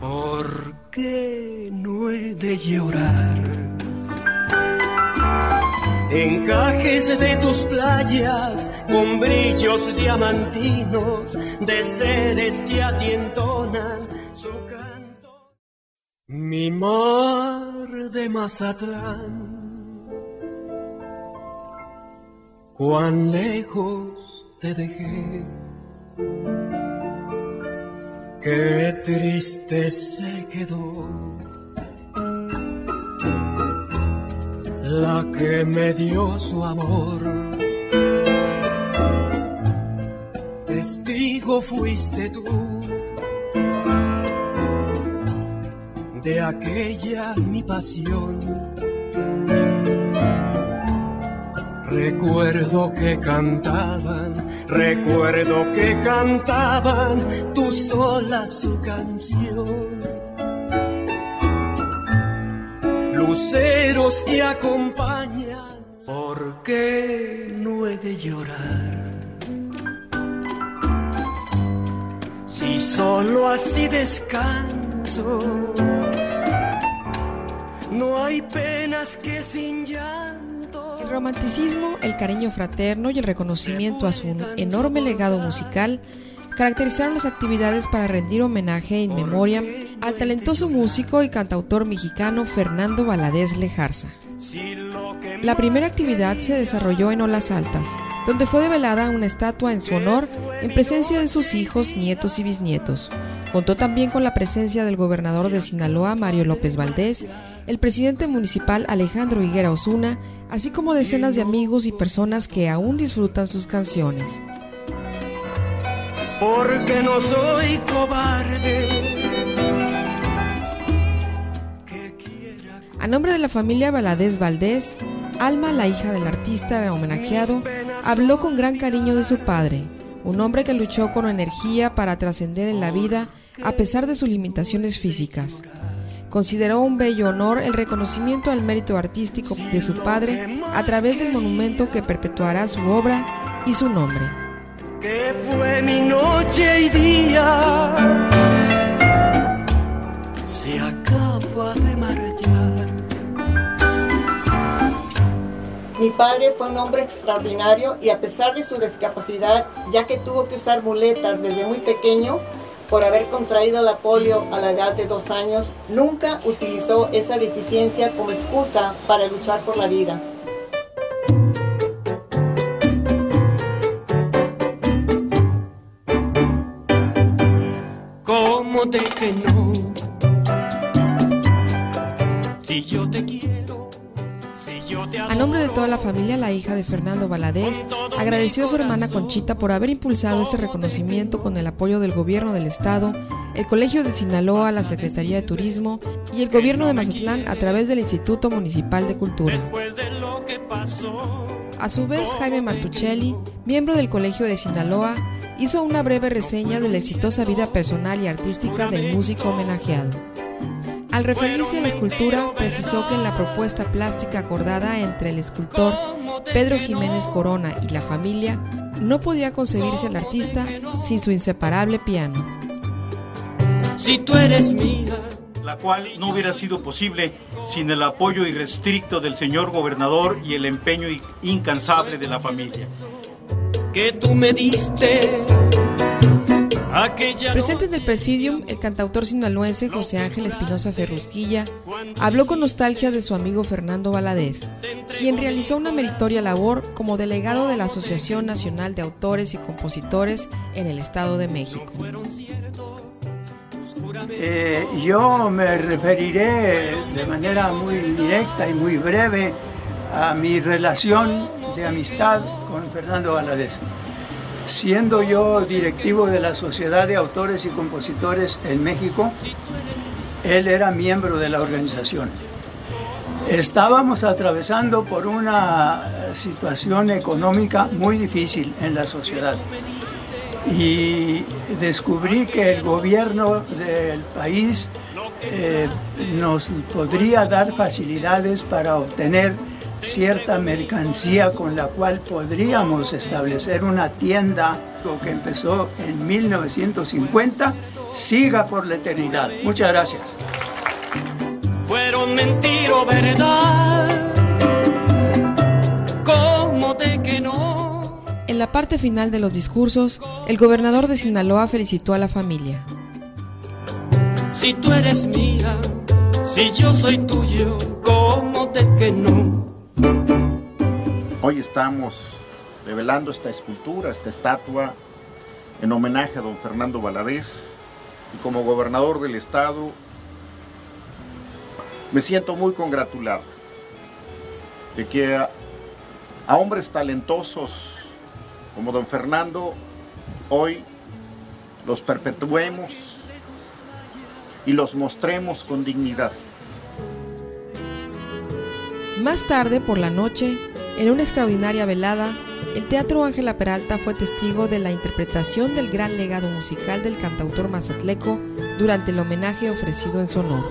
¿Por qué no he de llorar? Encajes de tus playas con brillos diamantinos de seres que a ti entonan su canto. Mi mar de Mazatlán, cuán lejos te dejé Qué triste se quedó la que me dio su amor. Testigo fuiste tú de aquella mi pasión. Recuerdo que cantaban Recuerdo que cantaban tú sola su canción. Luceros que acompañan, ¿por qué no he de llorar? Si solo así descanso, no hay penas que sin llanto el romanticismo, el cariño fraterno y el reconocimiento a su enorme legado musical caracterizaron las actividades para rendir homenaje en memoria al talentoso músico y cantautor mexicano Fernando Valadez Lejarza. La primera actividad se desarrolló en Olas Altas, donde fue develada una estatua en su honor en presencia de sus hijos, nietos y bisnietos. Contó también con la presencia del gobernador de Sinaloa, Mario López Valdés, el presidente municipal Alejandro Higuera Osuna, así como decenas de amigos y personas que aún disfrutan sus canciones. Porque no soy cobarde. A nombre de la familia Valadez Valdés, Alma, la hija del artista homenajeado, habló con gran cariño de su padre, un hombre que luchó con energía para trascender en la vida a pesar de sus limitaciones físicas consideró un bello honor el reconocimiento al mérito artístico de su padre a través del monumento que perpetuará su obra y su nombre. Que fue mi noche y día, se acaba de marchar. Mi padre fue un hombre extraordinario y a pesar de su discapacidad, ya que tuvo que usar muletas desde muy pequeño, por haber contraído la polio a la edad de dos años, nunca utilizó esa deficiencia como excusa para luchar por la vida. ¿Cómo te que no? Si yo te quiero. A nombre de toda la familia, la hija de Fernando Valadez agradeció a su hermana Conchita por haber impulsado este reconocimiento con el apoyo del gobierno del estado, el Colegio de Sinaloa, la Secretaría de Turismo y el gobierno de Mazatlán a través del Instituto Municipal de Cultura. A su vez, Jaime Martuchelli, miembro del Colegio de Sinaloa, hizo una breve reseña de la exitosa vida personal y artística del músico homenajeado. Al referirse a la escultura, precisó que en la propuesta plástica acordada entre el escultor Pedro Jiménez Corona y la familia, no podía concebirse el artista sin su inseparable piano. Si tú eres mía, la cual no hubiera sido posible sin el apoyo irrestricto del señor gobernador y el empeño incansable de la familia. Que tú me diste Presente en el Presidium, el cantautor sinaloense José Ángel Espinosa Ferrusquilla habló con nostalgia de su amigo Fernando Valadez, quien realizó una meritoria labor como delegado de la Asociación Nacional de Autores y Compositores en el Estado de México. Eh, yo me referiré de manera muy directa y muy breve a mi relación de amistad con Fernando Valadez. Siendo yo directivo de la Sociedad de Autores y Compositores en México, él era miembro de la organización. Estábamos atravesando por una situación económica muy difícil en la sociedad y descubrí que el gobierno del país eh, nos podría dar facilidades para obtener cierta mercancía con la cual podríamos establecer una tienda que empezó en 1950 siga por la eternidad. Muchas gracias. Fueron mentira verdad. ¿Cómo de que no? En la parte final de los discursos, el gobernador de Sinaloa felicitó a la familia. Si tú eres mía, si yo soy tuyo, ¿cómo de que no? Hoy estamos revelando esta escultura, esta estatua, en homenaje a don Fernando Valadez. Y como gobernador del estado, me siento muy congratulado de que a, a hombres talentosos como don Fernando hoy los perpetuemos y los mostremos con dignidad. Más tarde, por la noche, en una extraordinaria velada, el Teatro Ángela Peralta fue testigo de la interpretación del gran legado musical del cantautor mazatleco durante el homenaje ofrecido en su honor.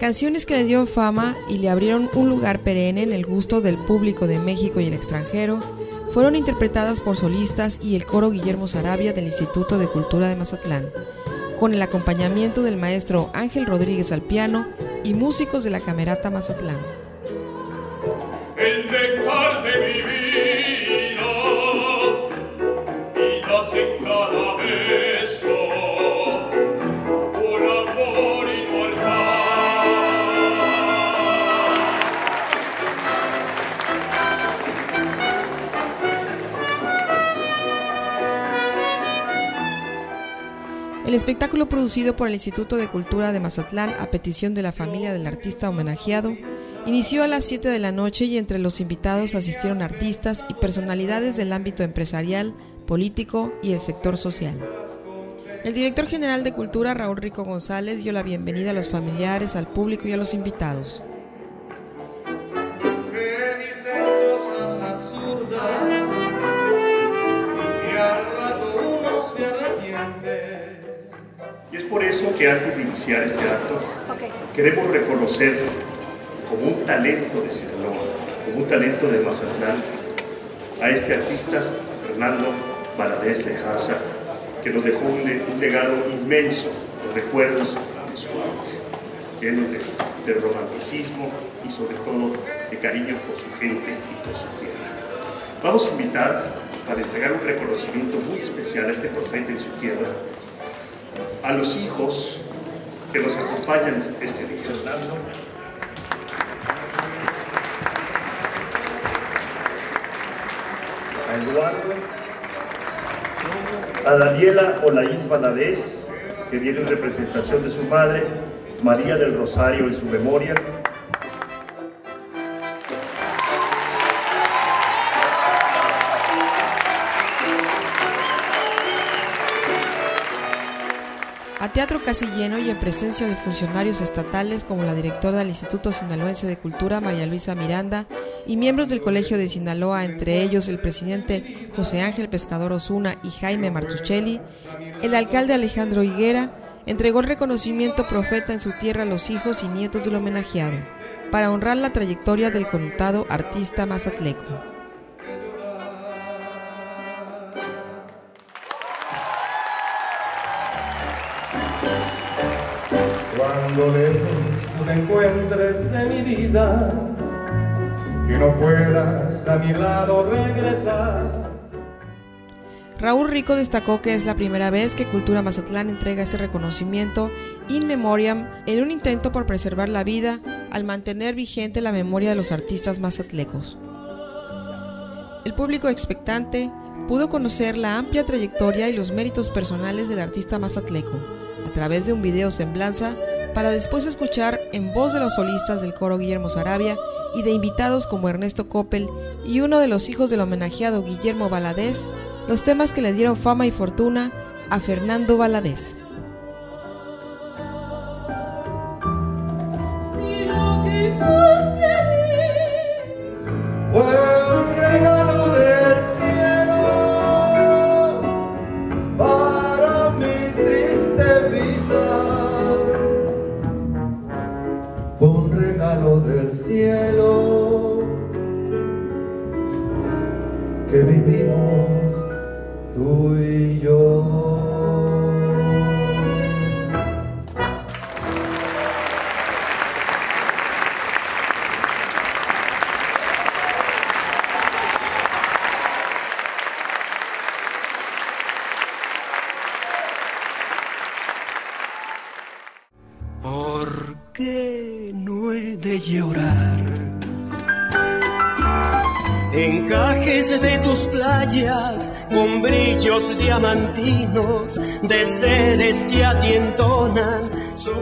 Canciones que le dieron fama y le abrieron un lugar perenne en el gusto del público de México y el extranjero, fueron interpretadas por solistas y el coro Guillermo Sarabia del Instituto de Cultura de Mazatlán, con el acompañamiento del maestro Ángel Rodríguez al piano y músicos de la Camerata Mazatlán. El espectáculo producido por el Instituto de Cultura de Mazatlán a petición de la familia del artista homenajeado inició a las 7 de la noche y entre los invitados asistieron artistas y personalidades del ámbito empresarial, político y el sector social. El director general de Cultura, Raúl Rico González, dio la bienvenida a los familiares, al público y a los invitados. Por eso que antes de iniciar este acto, queremos reconocer como un talento de Sinaloa, como un talento de Mazatlán, a este artista, Fernando Valadez de Jarza, que nos dejó un, le- un legado inmenso de recuerdos de su arte, llenos de, de romanticismo y sobre todo de cariño por su gente y por su tierra. Vamos a invitar para entregar un reconocimiento muy especial a este profeta en su tierra, a los hijos que nos acompañan este día. A Eduardo, a Daniela Olaís Valadez, que viene en representación de su madre, María del Rosario en su memoria, Teatro casi lleno y en presencia de funcionarios estatales como la directora del Instituto Sinaloense de Cultura, María Luisa Miranda, y miembros del Colegio de Sinaloa, entre ellos el presidente José Ángel Pescador Osuna y Jaime Martuchelli, el alcalde Alejandro Higuera entregó el reconocimiento profeta en su tierra a los hijos y nietos del homenajeado, para honrar la trayectoria del connotado artista mazatleco. Raúl Rico destacó que es la primera vez que Cultura Mazatlán entrega este reconocimiento in memoriam en un intento por preservar la vida al mantener vigente la memoria de los artistas mazatlecos. El público expectante pudo conocer la amplia trayectoria y los méritos personales del artista mazatleco a través de un video semblanza para después escuchar en voz de los solistas del coro Guillermo Sarabia y de invitados como Ernesto Coppel y uno de los hijos del homenajeado Guillermo Valadez los temas que le dieron fama y fortuna a Fernando Valadez. que vivimos tú y yo. ¿Por qué no he de llorar? Encajes de tus playas con brillos diamantinos de seres que a ti entonan su